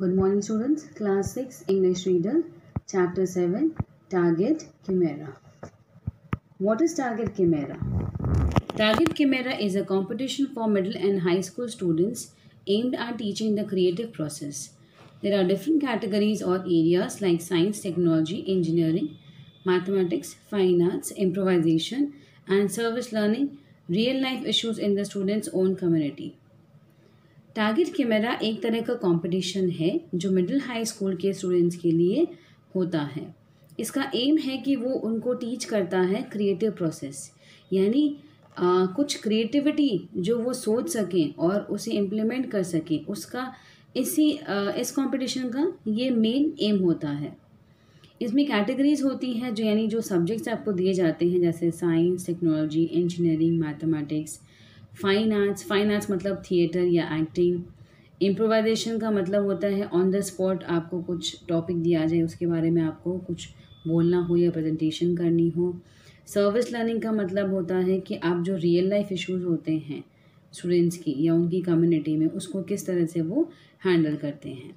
Good morning, students. Class 6 English Reader, Chapter 7 Target Chimera. What is Target Chimera? Target Chimera is a competition for middle and high school students aimed at teaching the creative process. There are different categories or areas like science, technology, engineering, mathematics, fine arts, improvisation, and service learning, real life issues in the students' own community. Target camera एक तरह का competition है जो middle high school के students के लिए होता है। इसका एम है कि वो उनको टीच करता है क्रिएटिव प्रोसेस यानी आ, कुछ क्रिएटिविटी जो वो सोच सकें और उसे इम्प्लीमेंट कर सकें उसका इसी आ, इस कंपटीशन का ये मेन एम होता है। इसमें कैटेगरीज होती हैं जो यानी जो सब्जेक्ट्स आपको दिए जाते हैं जैसे science technology engineering mathematics fine arts fine arts मतलब थिएटर या एक्टिंग इम्प्रोवाइजेशन का मतलब होता है ऑन द स्पॉट आपको कुछ टॉपिक दिया जाए, उसके बारे में आपको कुछ बोलना हो या प्रेजेंटेशन करनी हो. सर्विस लर्निंग का मतलब होता है कि आप जो रियल लाइफ इश्यूज़ होते हैं स्टूडेंट्स की या उनकी कम्युनिटी में, उसको किस तरह से वो हैंडल करते हैं.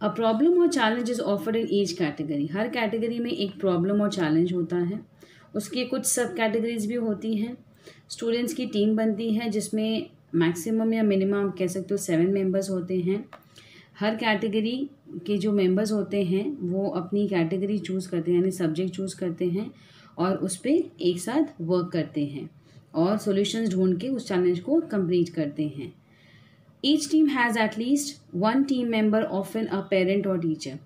A problem or challenge is offered in each category her category में एक प्रॉब्लम और चैलेंज होता है. उसकी कुछ सब कैटेगरीज भी होती हैं. स्टूडेंट्स की टीम बनती है, जिसमें मैक्सिमम या मिनिमम कह सकते हो सेवन मेंबर्स होते हैं। हर कैटेगरी के जो मेंबर्स होते हैं, वो अपनी कैटेगरी चूज़ करते हैं, यानी सब्जेक्ट चूज़ करते हैं और उस पर एक साथ वर्क करते हैं और सॉल्यूशंस ढूंढ के उस चैलेंज को कंप्लीट करते हैं। Each team has at least one team member of an a parent or teacher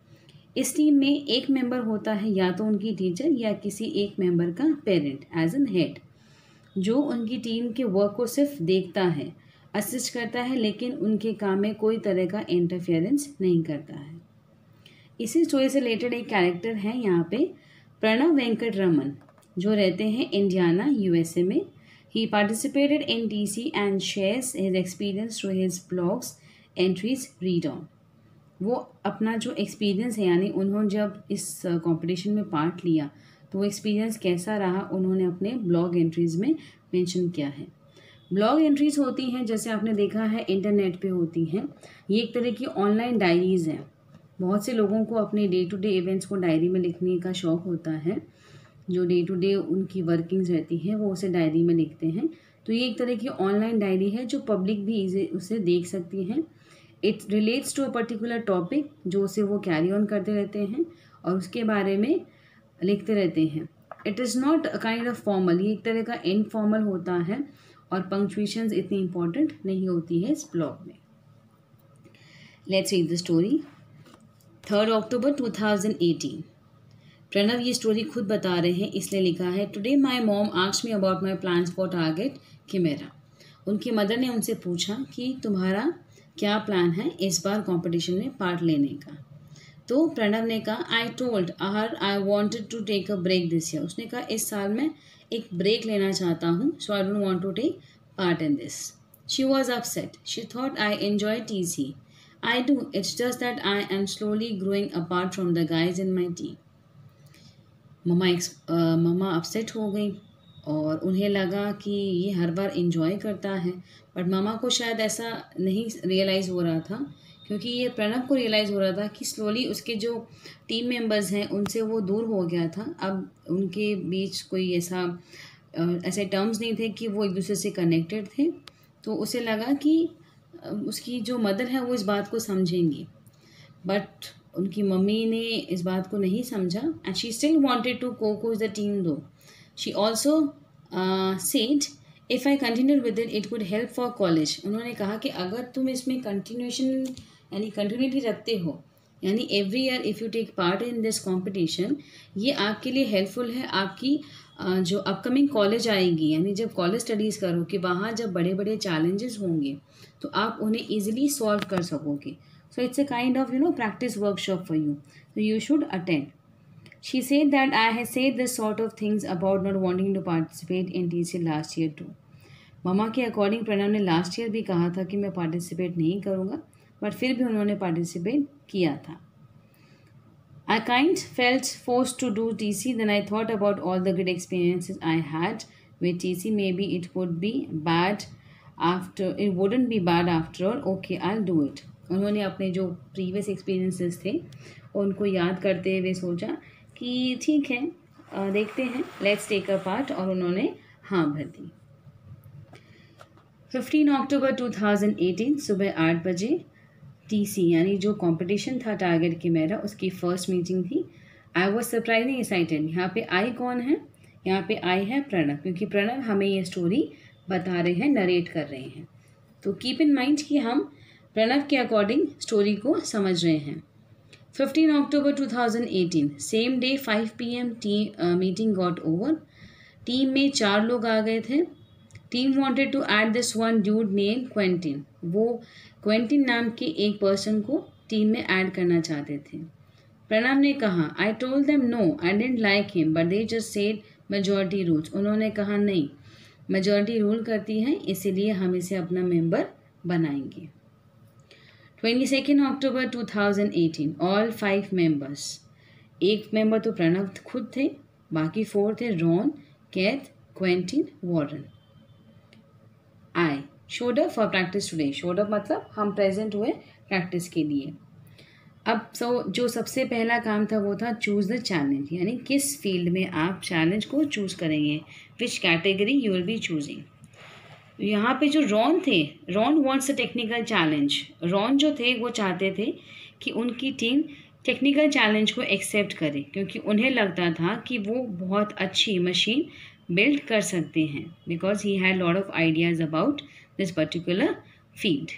इस टीम में एक मेंबर होता है, या तो उनकी टीचर या किसी एक मेंबर का पेरेंट एज एन हेड जो उनकी टीम के वर्क को सिर्फ़ देखता है असिस्ट करता है, लेकिन उनके काम में कोई तरह का इंटरफेरेंस नहीं करता है। इसी स्टोरी से रिलेटेड एक कैरेक्टर है यहाँ पे, प्रणव वेंकट रमन जो रहते हैं इंडियाना यूएसए में। He participated in T C and shares his experience through his blogs entries read on वो अपना जो एक्सपीरियंस है, यानी उन्होंने जब इस कंपटीशन में पार्ट लिया तो वो एक्सपीरियंस कैसा रहा, उन्होंने अपने ब्लॉग एंट्रीज़ में मेंशन किया है। ब्लॉग एंट्रीज़ होती हैं, जैसे आपने देखा है इंटरनेट पे होती हैं। ये एक तरह की ऑनलाइन डायरीज़ हैं। बहुत से लोगों को अपने डे टू डे इवेंट्स को डायरी में लिखने का शौक़ होता है। जो डे टू डे उनकी वर्किंग्स रहती हैं, वो उसे डायरी में लिखते हैं। तो ये एक तरह की ऑनलाइन डायरी है, जो पब्लिक भी इसे, उसे देख सकती है। It relates to a particular topic जो उसे वो कैरी ऑन करते रहते हैं। और उसके बारे में लिखते रहते हैं। It is not a kind of formal ये एक तरह का इनफॉर्मल होता है और पंक्चुएशन इतनी इंपॉर्टेंट नहीं होती है इस ब्लॉग में। Let's read the story third October two thousand eighteen Pranav ये स्टोरी खुद बता रहे हैं, इसलिए लिखा है today my mom asks me about my plans for target किमेरा उनकी मदर ने उनसे पूछा कि तुम्हारा क्या प्लान है इस बार कंपटीशन में पार्ट लेने का? तो प्रणव ने कहा I told her I wanted to take a break this year उसने कहा, इस साल मैं एक ब्रेक लेना चाहता हूँ so I don't want to take part in this she was upset she thought I enjoy T C I do it's just that I am slowly growing apart from the guys in my T mama x mama upset हो गई और उन्हें लगा कि ये हर बार enjoy करता है but मामा को शायद ऐसा नहीं रियलाइज़ हो रहा था क्योंकि ये प्रणब को रियलाइज़ हो रहा था कि स्लोली उसके जो टीम मेंबर्स हैं, उनसे वो दूर हो गया था। अब उनके बीच कोई ऐसा ऐसे टर्म्स नहीं थे कि वो एक दूसरे से कनेक्टेड थे। तो उसे लगा कि उसकी जो मदर है वो इस बात को समझेंगी। बट उनकी मम्मी ने इस बात को नहीं समझा। And she still wanted to को coach the team though she also said if I continue with it it would help for college उन्होंने कहा कि अगर तुम इसमें कंटिन्यूशन यानी कंटिन्यूटी रखते हो, यानी every year if you take part in this competition ये आपके लिए हेल्पफुल है आपकी जो अपकमिंग कॉलेज आएगी, यानी जब कॉलेज स्टडीज़ करो कि वहाँ जब बड़े बड़े चैलेंजेस होंगे तो आप उन्हें ईजिली सॉल्व कर सकोगे। So it's a kind of you know practice workshop for you you should attend. She said that i had said this sort of things about not wanting to participate in tc last year too. Pranav ने last year भी कहा था कि मैं participate नहीं करूँगा but फिर भी उन्होंने पार्टिसिपेट किया था। I kind felt force to do T C then I thought about all the good experiences I had with T C maybe it would be bad after it wouldn't be bad after all okay I do it उन्होंने अपने जो previous experiences थे, उनको याद करते हुए सोचा कि ठीक है देखते हैं। लेट्स टेक अ पार्ट और उन्होंने हाँ भर दी। 15 अक्टूबर 2018 सुबह आठ बजे टीसी यानी जो कंपटीशन था टारगेट की मेरा, उसकी फ़र्स्ट मीटिंग थी। आई वॉज़ सरप्राइजिंग एक्साइटेड यहाँ पे आई कौन है? यहाँ पे आई है प्रणव, क्योंकि प्रणव हमें ये स्टोरी बता रहे हैं नरेट कर रहे हैं। तो कीप इन माइंड कि हम प्रणव के अकॉर्डिंग स्टोरी को समझ रहे हैं। 15 October 2018 same day 5 PM team meeting got over team में चार लोग आ गए थे। Team wanted to add this one dude name Quentin वो क्वेंटिन नाम के एक पर्सन को टीम में ऐड करना चाहते थे। प्रणव ने कहा I told them no I didn't like him but they just said majority rules उन्होंने कहा, नहीं मेजोरिटी रूल करती है, इसीलिए हम इसे अपना मेंबर बनाएँगे. Twenty second October two thousand eighteen all five members एक मेंबर तो प्रणव खुद थे, बाकी फोर थे Ron Kath Quentin Warren I showed up for practice today showed up मतलब हम प्रेजेंट हुए प्रैक्टिस के लिए. अब सो जो सबसे पहला काम था वो था चूज़ द चैलेंज यानी किस फ़ील्ड में आप चैलेंज को चूज़ करेंगे? Which category you will be choosing यहाँ पे जो रॉन थे, Ron wants a technical challenge Ron जो थे, वो चाहते थे कि उनकी टीम टेक्निकल चैलेंज को एक्सेप्ट करे, क्योंकि उन्हें लगता था कि वो बहुत अच्छी मशीन बिल्ड कर सकते हैं because he had lot of ideas about this particular field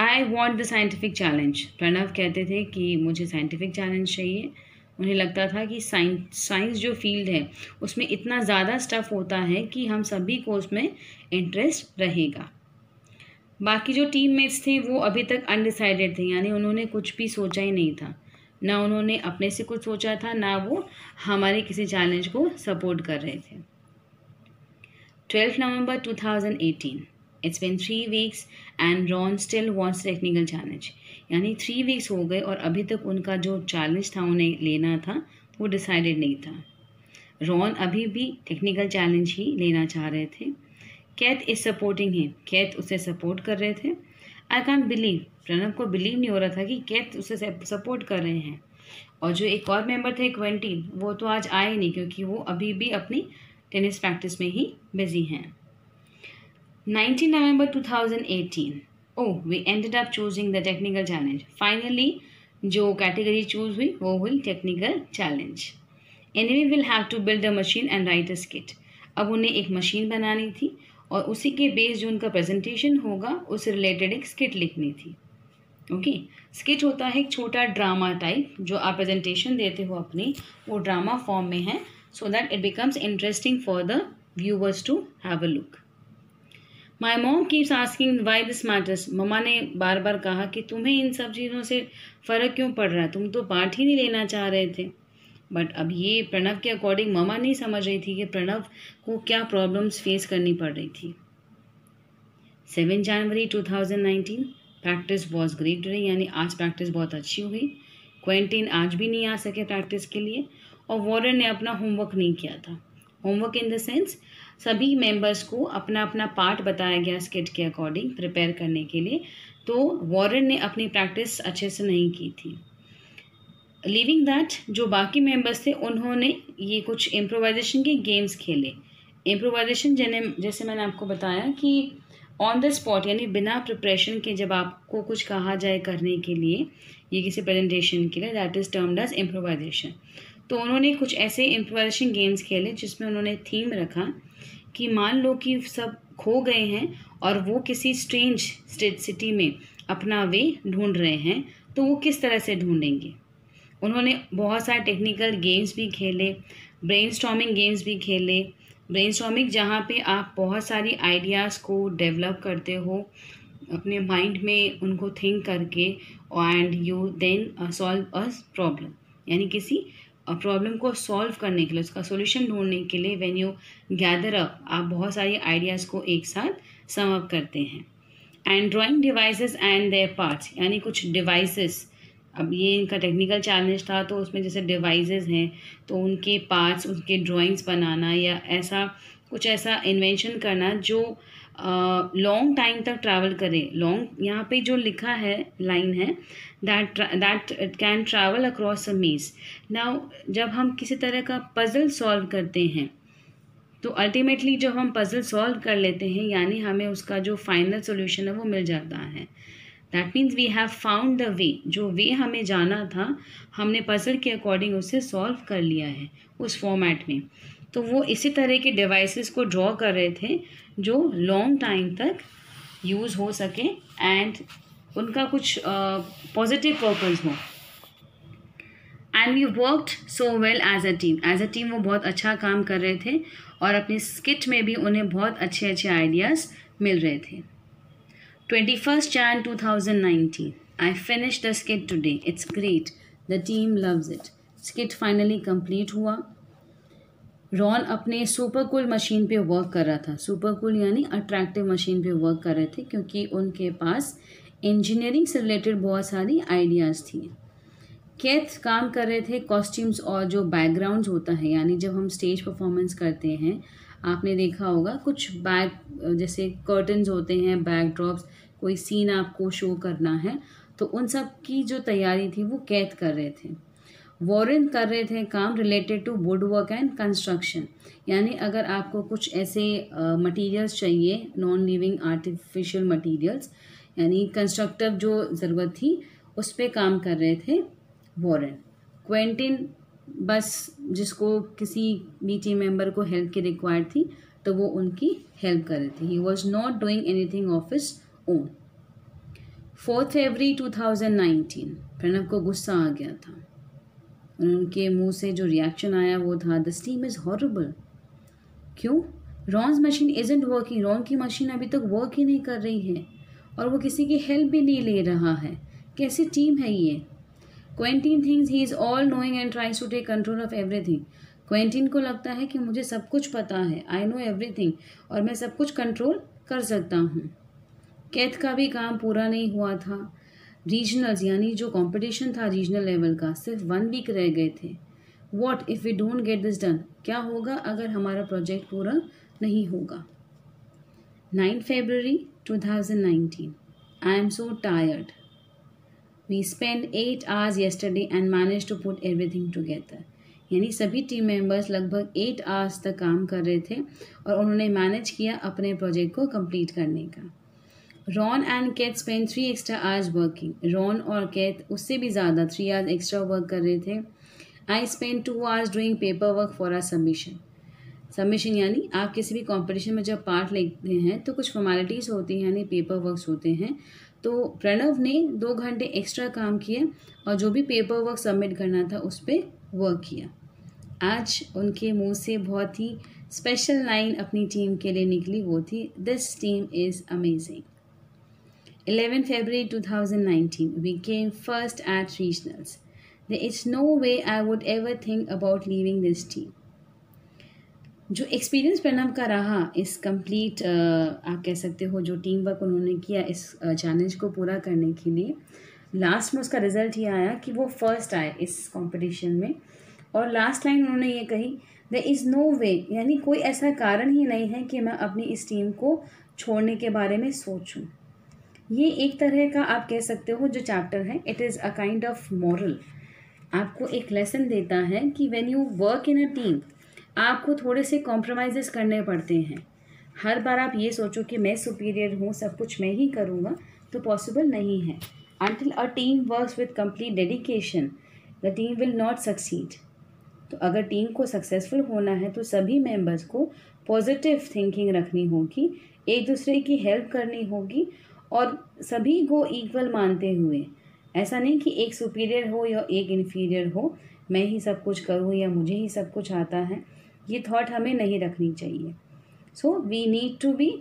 I want the scientific challenge Pranav कहते थे कि मुझे साइंटिफिक चैलेंज चाहिए। उन्हें लगता था कि साइंस साइंस जो फ़ील्ड है, उसमें इतना ज़्यादा स्टफ़ होता है कि हम सभी को उसमें इंटरेस्ट रहेगा। बाकी जो टीम मेट्स थे, वो अभी तक अनडिसाइडेड थे, यानी उन्होंने कुछ भी सोचा ही नहीं था। ना उन्होंने अपने से कुछ सोचा था, ना वो हमारे किसी चैलेंज को सपोर्ट कर रहे थे। Twelfth November 2018 it's been three weeks and Ron still wants technical challenge यानी थ्री वीक्स हो गए और अभी तक उनका जो चैलेंज था, उन्हें लेना था, वो डिसाइडेड नहीं था। रॉन अभी भी टेक्निकल चैलेंज ही लेना चाह रहे थे। Keith is supporting him Keith उसे सपोर्ट कर रहे थे। आई कैन बिलीव प्रणव को बिलीव नहीं हो रहा था कि कैथ उसे सपोर्ट कर रहे हैं। और जो एक और मेंबर थे क्वेंटीन वो तो आज आए नहीं क्योंकि वो अभी भी अपनी टेनिस प्रैक्टिस में ही बिज़ी हैं। 19 November 2018. Oh, we ended up choosing the technical challenge. Finally, जो कैटेगरी चूज़ हुई वो हुई technical challenge any will have to build a machine and write a skit अब उन्हें एक मशीन बनानी थी और उसी के बेस जो उनका प्रेजेंटेशन होगा उससे रिलेटेड एक स्किट लिखनी थी. ओके स्किट होता है एक छोटा ड्रामा टाइप जो आप प्रेजेंटेशन देते हो अपनी वो ड्रामा फॉर्म में है so that it becomes interesting for the viewers to have a look my mom keeps asking why this matters mama ने बार बार कहा कि तुम्हें इन सब चीज़ों से फ़र्क क्यों पड़ रहा है? तुम तो पार्ट ही नहीं लेना चाह रहे थे। बट अब ये प्रणव के अकॉर्डिंग ममा नहीं समझ रही थी कि प्रणव को क्या प्रॉब्लम्स फेस करनी पड़ रही थी। Seven January two thousand nineteen practice was great रही यानी आज प्रैक्टिस बहुत अच्छी हुई। क्वेंटीन आज भी नहीं आ सके प्रैक्टिस के लिए, और वॉरन ने अपना होमवर्क नहीं किया था। होमवर्क इन द सेंस सभी मेंबर्स को अपना अपना पार्ट बताया गया स्किट के अकॉर्डिंग प्रिपेयर करने के लिए। तो वॉरन ने अपनी प्रैक्टिस अच्छे से नहीं की थी। लिविंग दैट जो बाकी मेंबर्स थे, उन्होंने ये कुछ इम्प्रोवाइजेशन के गेम्स खेले। इम्प्रोवाइजेशन जैसे मैंने आपको बताया कि ऑन द स्पॉट यानी बिना प्रिपरेशन के जब आपको कुछ कहा जाए करने के लिए, ये किसी प्रेजेंटेशन के लिए that is termed as improvisation तो उन्होंने कुछ ऐसे इम्प्रोवाइजेशन गेम्स खेले जिसमें उन्होंने थीम रखा कि मान लो कि सब खो गए हैं और वो किसी स्ट्रेंज स्टेट सिटी में अपना वे ढूंढ रहे हैं तो वो किस तरह से ढूंढेंगे? उन्होंने बहुत सारे टेक्निकल गेम्स भी खेले ब्रेन गेम्स भी खेले। ब्रेन स्टॉमिंग जहाँ पे आप बहुत सारी आइडियाज़ को डेवलप करते हो, अपने माइंड में उनको थिंक करके and you then solve a problem यानी किसी प्रॉब्लम को सॉल्व करने के लिए, उसका सोल्यूशन ढूँढने के लिए व्हेन यू गैदर अप आप बहुत सारी आइडियाज़ को एक साथ सम अप करते हैं। And drawing devices and their parts यानी कुछ डिवाइसेस अब ये इनका टेक्निकल चैलेंज था तो उसमें जैसे डिवाइसेस हैं तो उनके पार्ट्स उनके ड्राइंग्स बनाना या ऐसा कुछ ऐसा इन्वेंशन करना जो लॉन्ग टाइम तक ट्रैवल करे। लॉन्ग यहाँ पे जो लिखा है लाइन है that that can travel across a maze now जब हम किसी तरह का पज़ल सॉल्व करते हैं तो अल्टीमेटली जब हम पज़ल सॉल्व कर लेते हैं, यानी हमें उसका जो फाइनल सोल्यूशन है, वो मिल जाता है। That means we have found the way जो वे हमें जाना था, हमने पज़ल के अकॉर्डिंग उसे सॉल्व कर लिया है, उस फॉर्मेट में। तो वो इसी तरह के डिवाइसेस को ड्रॉ कर रहे थे जो लॉन्ग टाइम तक यूज़ हो सके एंड उनका कुछ पॉजिटिव पर्पज़ हो। And we worked so well as a team as a team वो बहुत अच्छा काम कर रहे थे और अपनी स्किट में भी उन्हें बहुत अच्छे अच्छे आइडियाज़ मिल रहे थे। Twenty first Jan two thousand nineteen I finish the skit today it's great the team loves it skit finally complete हुआ। रॉन अपने सुपर कूल मशीन पे वर्क कर रहा था। सुपर कूल यानी अट्रैक्टिव मशीन पे वर्क कर रहे थे क्योंकि उनके पास इंजीनियरिंग से रिलेटेड बहुत सारी आइडियाज़ थी। कैथ काम कर रहे थे कॉस्ट्यूम्स और जो बैकग्राउंड्स होता है, यानी जब हम स्टेज परफॉर्मेंस करते हैं, आपने देखा होगा कुछ बैक जैसे कर्टन्स होते हैं बैक ड्रॉप्स कोई सीन आपको शो करना है तो उन सब की जो तैयारी थी वो कैद कर रहे थे। वॉरेन कर रहे थे काम related to wood work and construction यानी अगर आपको कुछ ऐसे मटेरियल्स uh, चाहिए नॉन लिविंग आर्टिफिशियल मटेरियल्स यानी कंस्ट्रक्टर जो ज़रूरत थी उस पर काम कर रहे थे वॉरेन क्वेंटिन बस जिसको किसी भी टीम मेंबर को हेल्प की रिक्वायर्ड थी तो वो उनकी हेल्प कर रहे थे. He was not doing anything of his own fourth February two thousand nineteen Pranab को गुस्सा आ गया था। उनके मुँह से जो रिएक्शन आया वो था द स्टीम इज़ हॉरेबल क्यों? Ron's machine isn't working Ron की मशीन अभी तक वर्क ही नहीं कर रही है और वो किसी की हेल्प भी नहीं ले रहा है। कैसी टीम है ये? Quentin thinks he is all knowing and tries to take control of everything Quentin को लगता है कि मुझे सब कुछ पता है। आई नो एवरीथिंग और मैं सब कुछ कंट्रोल कर सकता हूँ। कैथ का भी काम पूरा नहीं हुआ था। रीजनल्स यानी जो कंपटीशन था रीजनल लेवल का, सिर्फ़ वन वीक रह गए थे। What if we don't get this done क्या होगा अगर हमारा प्रोजेक्ट पूरा नहीं होगा? Nine February two thousand nineteen I am so tired we spend eight hours yesterday and manage to put everything together यानी सभी टीम मेंबर्स लगभग एट आवर्स तक काम कर रहे थे और उन्होंने मैनेज किया अपने प्रोजेक्ट को कंप्लीट करने का। Ron and Kath spend three extra hours working Ron और कैथ उससे भी ज़्यादा थ्री आवर्स एक्स्ट्रा वर्क कर रहे थे। I spend two hours doing paper work for our submission submission यानी आप किसी भी कंपटीशन में जब पार्ट लेते हैं तो कुछ फॉर्मेलिटीज़ होती हैं, यानी पेपर वर्क होते हैं। तो प्रणव ने दो घंटे एक्स्ट्रा काम किए और जो भी पेपर वर्क सबमिट करना था, उस पर वर्क किया। आज उनके मुँह से बहुत ही स्पेशल लाइन अपनी टीम के लिए निकली, वो थी this team is amazing 11 February 2019 we came first at regionals. There is no way I would ever think about leaving this team. जो एक्सपीरियंस प्रणव का रहा इस कंप्लीट आप कह सकते हो जो टीम वर्क उन्होंने किया इस चैलेंज को पूरा करने के लिए। लास्ट में उसका रिज़ल्ट ये आया कि वो फ़र्स्ट आए इस कंपटीशन में। और लास्ट लाइन उन्होंने ये कही द इज़ नो वे यानी कोई ऐसा कारण ही नहीं है कि मैं अपनी इस टीम को छोड़ने के बारे में सोचूं। ये एक तरह का आप कह सकते हो जो चैप्टर है it is a kind of moral आपको एक लेसन देता है कि when you work in a team आपको थोड़े से कॉम्प्रोमाइज़ करने पड़ते हैं। हर बार आप ये सोचो कि मैं सुपीरियर हूँ, सब कुछ मैं ही करूँगा तो पॉसिबल नहीं है। Until a team work with complete dedication the team will not succeed तो अगर टीम को सक्सेसफुल होना है तो सभी मेंबर्स को पॉजिटिव थिंकिंग रखनी होगी, एक दूसरे की हेल्प करनी होगी और सभी को इक्वल मानते हुए। ऐसा नहीं कि एक सुपीरियर हो या एक इन्फीरियर हो, मैं ही सब कुछ करूँ या मुझे ही सब कुछ आता है, ये थॉट हमें नहीं रखनी चाहिए। So we need to be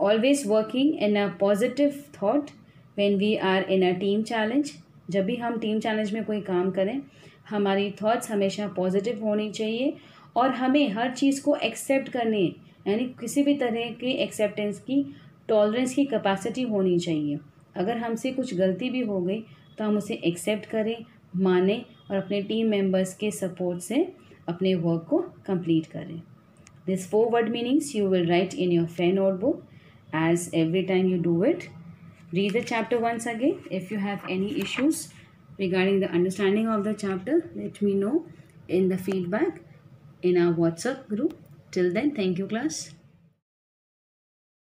always working in a positive thought when we are in a team challenge जब भी हम टीम चैलेंज में कोई काम करें, हमारी थॉट्स हमेशा पॉजिटिव होनी चाहिए और हमें हर चीज़ को एक्सेप्ट करने, यानी किसी भी तरह के एक्सेप्टेंस की टॉलरेंस की कैपेसिटी होनी चाहिए। अगर हमसे कुछ गलती भी हो गई तो हम उसे एक्सेप्ट करें, माने और अपने टीम मेंबर्स के सपोर्ट से अपने वर्क को कंप्लीट करें। This four word meanings you will write in your friend notebook as every time you do it read the chapter once again if you have any issues regarding the understanding of the chapter let me know in the feedback in our WhatsApp group till then thank you class